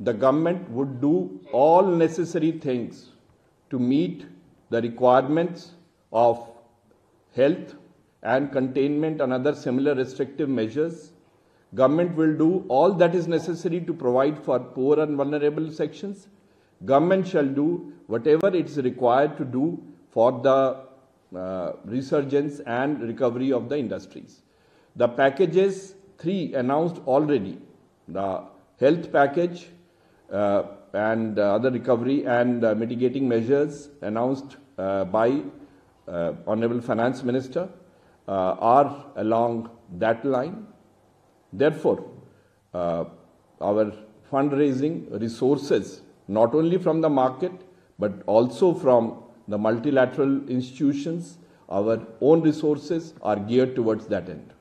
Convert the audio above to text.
the government would do all necessary things to meet the requirements of health and containment and other similar restrictive measures. Government will do all that is necessary to provide for poor and vulnerable sections. Government shall do whatever it is required to do for the uh, resurgence and recovery of the industries. The packages three announced already the health package and uh, other recovery and uh, mitigating measures announced uh, by uh, Honorable Finance Minister uh, are along that line. Therefore, uh, our fundraising resources, not only from the market but also from the multilateral institutions, our own resources are geared towards that end.